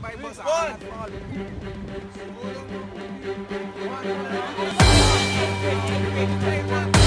by bus. One. One.